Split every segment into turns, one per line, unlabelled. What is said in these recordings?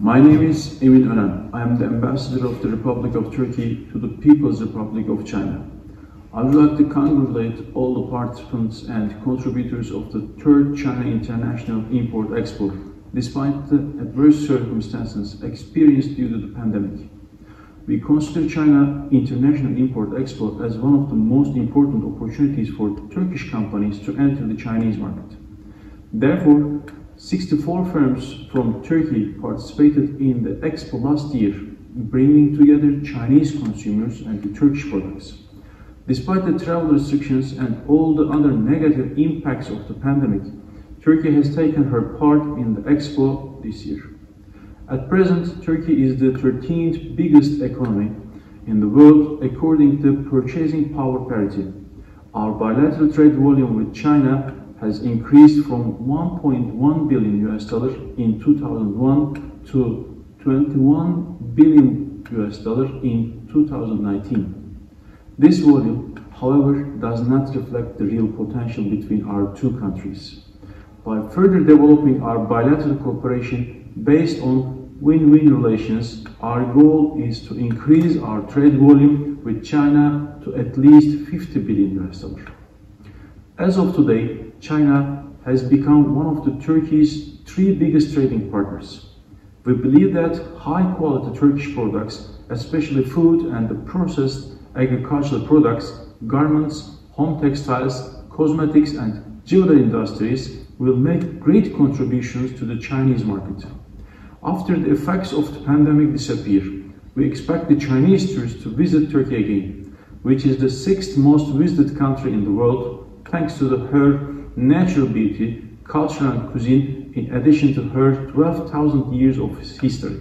My name is Emin Önen. I am the ambassador of the Republic of Turkey to the People's Republic of China. I would like to congratulate all the participants and contributors of the third China International Import Expo, despite the adverse circumstances experienced due to the pandemic. We consider China International Import Expo as one of the most important opportunities for Turkish companies to enter the Chinese market. Therefore, 64 firms from Turkey participated in the expo last year, bringing together Chinese consumers and Turkish products. Despite the travel restrictions and all the other negative impacts of the pandemic, Turkey has taken her part in the expo this year. At present, Turkey is the 13th biggest economy in the world according to purchasing power parity. Our bilateral trade volume with China has increased from 1.1 billion US dollar in 2001 to 21 billion US dollar in 2019. This volume, however, does not reflect the real potential between our two countries. By further developing our bilateral cooperation based on win-win relations, our goal is to increase our trade volume with China to at least 50 billion US dollars. As of today, China has become one of the Turkey's three biggest trading partners. We believe that high-quality Turkish products, especially food and processed agricultural products, garments, home textiles, cosmetics and jewelry industries will make great contributions to the Chinese market. After the effects of the pandemic disappear, we expect the Chinese tourists to visit Turkey again, which is the sixth most visited country in the world, thanks to the, her natural beauty, culture and cuisine, in addition to her 12,000 years of history.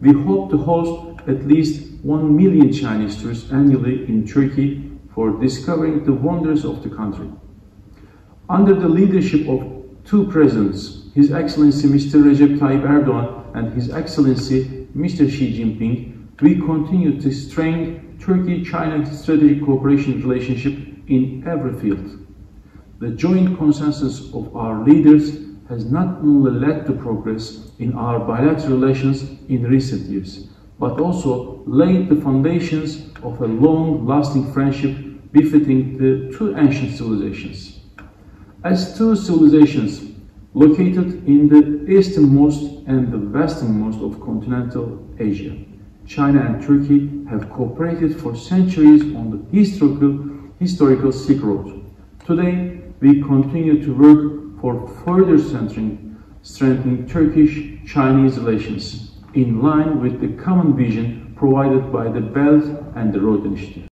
We hope to host at least 1 million Chinese tourists annually in Turkey for discovering the wonders of the country. Under the leadership of two presidents, His Excellency Mr. Recep Tayyip Erdogan and His Excellency Mr. Xi Jinping, we continue to strengthen Turkey-China strategic cooperation relationship in every field. The joint consensus of our leaders has not only led to progress in our bilateral relations in recent years, but also laid the foundations of a long-lasting friendship befitting the two ancient civilizations. As two civilizations located in the easternmost and the westernmost of continental Asia, China and Turkey have cooperated for centuries on the historical, historical Silk Road. Today, we continue to work for further strengthening, strengthening Turkish-Chinese relations in line with the common vision provided by the Belt and the Road Initiative.